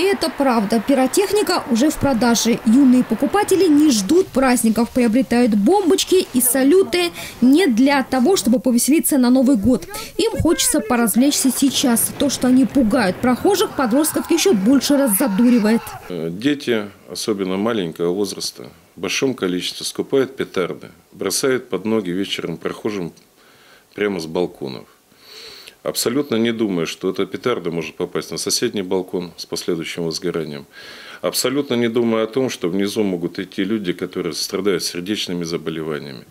И это правда. Пиротехника уже в продаже. Юные покупатели не ждут праздников, приобретают бомбочки и салюты не для того, чтобы повеселиться на Новый год. Им хочется поразвлечься сейчас. То, что они пугают прохожих, подростков еще больше раззадуривает. Э, Дети, особенно маленького возраста, в большом количестве скупают петарды, бросают под ноги вечером прохожим прямо с балконов. Абсолютно не думая, что эта петарда может попасть на соседний балкон с последующим возгоранием. Абсолютно не думая о том, что внизу могут идти люди, которые страдают сердечными заболеваниями.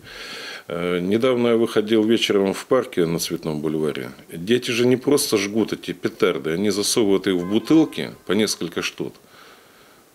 Э, Недавно я выходил вечером в парке на Цветном бульваре. Дети же не просто жгут эти петарды, они засовывают их в бутылки по несколько штук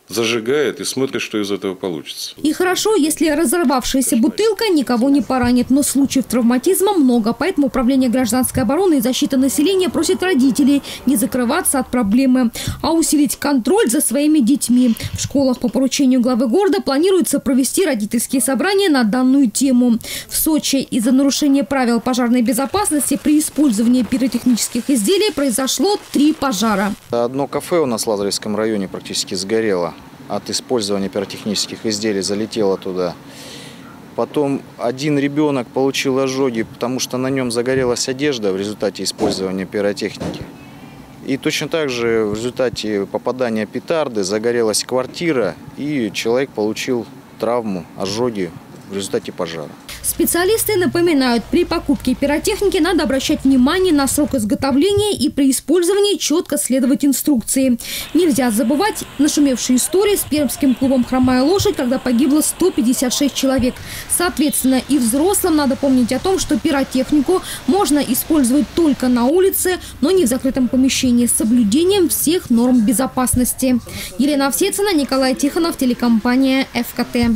зажигает и смотрит, что из этого получится. И хорошо, если разорвавшаяся бутылка никого не поранит. Но случаев травматизма много. Поэтому Управление гражданской обороны и защиты населения просит родителей не закрываться от проблемы, а усилить контроль за своими детьми. В школах по поручению главы города планируется провести родительские собрания на данную тему. В Сочи из-за нарушения правил пожарной безопасности при использовании пиротехнических изделий произошло три пожара. Одно кафе у нас в Лазаревском районе практически сгорело от использования пиротехнических изделий, залетело туда. Потом один ребенок получил ожоги, потому что на нем загорелась одежда в результате использования пиротехники. И точно так же в результате попадания петарды загорелась квартира, и человек получил травму, ожоги в результате пожара. Специалисты напоминают, при покупке пиротехники надо обращать внимание на срок изготовления и при использовании четко следовать инструкции. Нельзя забывать нашумевшие истории с пермским клубом «Хромая лошадь», когда погибло 156 человек. Соответственно, и взрослым надо помнить о том, что пиротехнику можно использовать только на улице, но не в закрытом помещении с соблюдением всех норм безопасности. Елена Овсецина, Николай Тихонов, телекомпания «ФКТ».